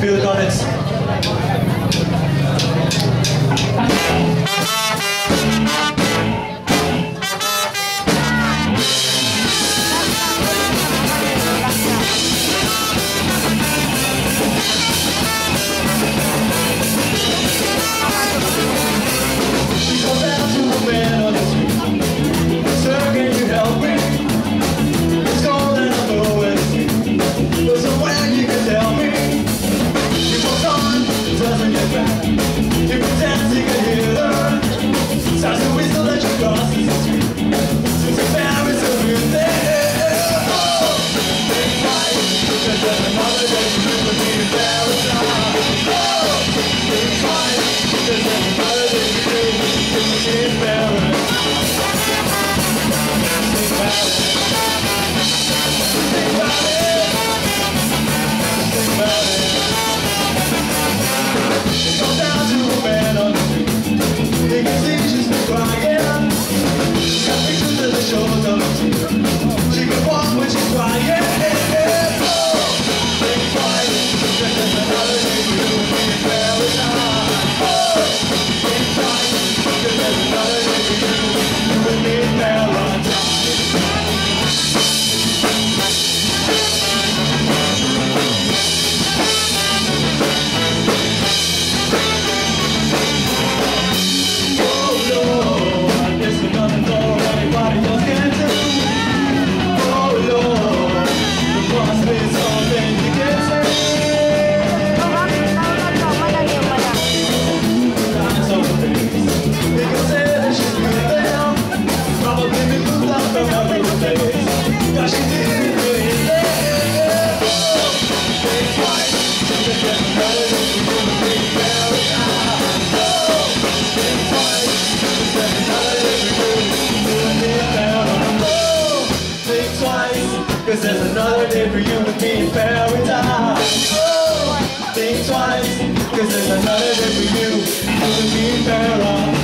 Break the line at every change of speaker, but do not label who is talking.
Feel the Cause there's another day for you. And me in paradise Oh, think twice Cause there's another day for you. And me in paradise